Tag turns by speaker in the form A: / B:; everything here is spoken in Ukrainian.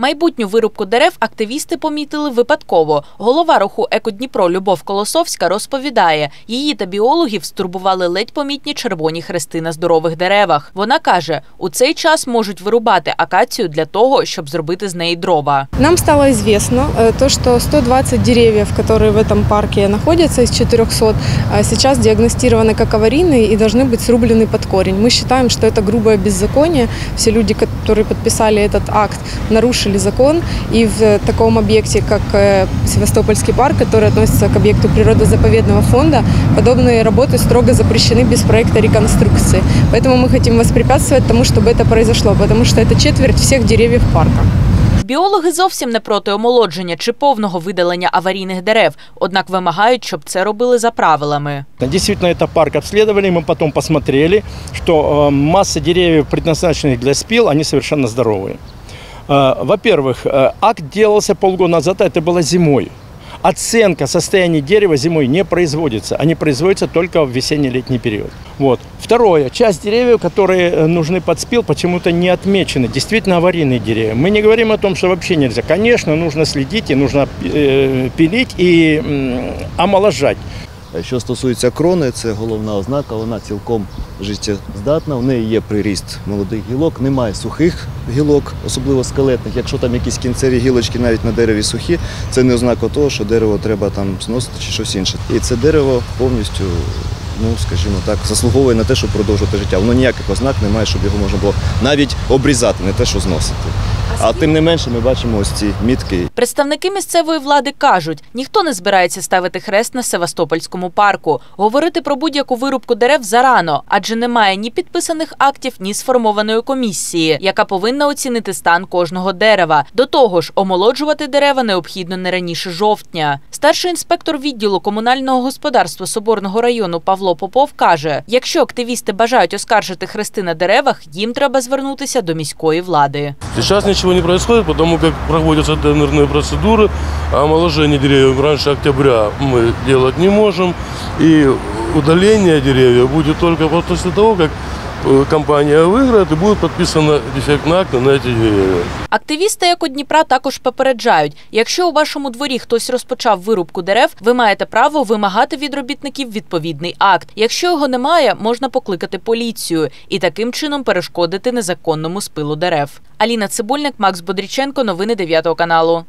A: Майбутню вирубку дерев активісти помітили випадково. Голова руху «Екодніпро» Любов Колосовська розповідає, її та біологів стурбували ледь помітні червоні хрести на здорових деревах. Вона каже, у цей час можуть вирубати акацію для того, щоб зробити з неї дрова.
B: Нам стало известно э, то, что 120 деревьев, которые в этом парке находятся из 400, э, сейчас диагностированы как аварийные и должны быть срублены под корень. Мы считаем, что это грубое беззаконие. Все люди, которые подписали этот акт, нарушили закон. И в таком объекте, как э, Севастопольский парк, который относится к объекту природозаповедного фонда, подобные работы строго запрещены без проекта реконструкции. Поэтому мы хотим воспрепятствовать тому, чтобы это произошло, потому что это четверть всех деревьев парка.
A: Біологи зовсім не проти омолодження чи повного видалення аварійних дерев, однак вимагають, щоб це робили за правилами.
C: Действительно, это парк обследовали, мы потом посмотрели, что э, масса деревьев, предназначенных для спил, они совершенно здоровые. Э, Во-первых, э, акт делался полгода назад, а это было зимой. Оценка состояния дерева зимой не производится, они производятся только в весенне-летний период. Вот. Второе, часть деревьев, которые э, нужны под спил, почему-то не отмечены, действительно аварийные деревья. Мы не говорим о том, что вообще нельзя. Конечно, нужно следить и нужно э, пилить и м, омоложать.
D: Що стосується крони, це головна ознака, вона цілком життєздатна. В неї є приріст молодих гілок, немає сухих гілок, особливо скелетних. Якщо там якісь кінцеві гілочки навіть на дереві сухі, це не ознака того, що дерево треба там зносити чи щось інше. І це дерево повністю, ну скажімо так, заслуговує на те, щоб продовжувати життя. Воно ніяких ознак немає, щоб його можна було навіть обрізати, не те, що зносити. А тим не менше ми бачимо ось ці мітки.
A: Представники місцевої влади кажуть, ніхто не збирається ставити хрест на Севастопольському парку. Говорити про будь-яку вирубку дерев зарано, адже немає ні підписаних актів, ні сформованої комісії, яка повинна оцінити стан кожного дерева. До того ж, омолоджувати дерева необхідно не раніше жовтня. Старший інспектор відділу комунального господарства Соборного району Павло Попов каже: якщо активісти бажають оскаржити хрести на деревах, їм треба звернутися до міської влади.
E: Сейчас ничего не происходит, потому как проводятся тендерные процедуры, а омоложение деревьев раньше октября мы делать не можем. И удаление деревьев будет только после того, как э, компания выиграет и будет подписано дефектный акт на эти деревья.
A: Активісти Екодніпра також попереджають: якщо у вашому дворі хтось розпочав вирубку дерев, ви маєте право вимагати від робітників відповідний акт. Якщо його немає, можна покликати поліцію і таким чином перешкодити незаконному спилу дерев. Аліна Цибульник, Макс Бодріченко, новини 9 каналу.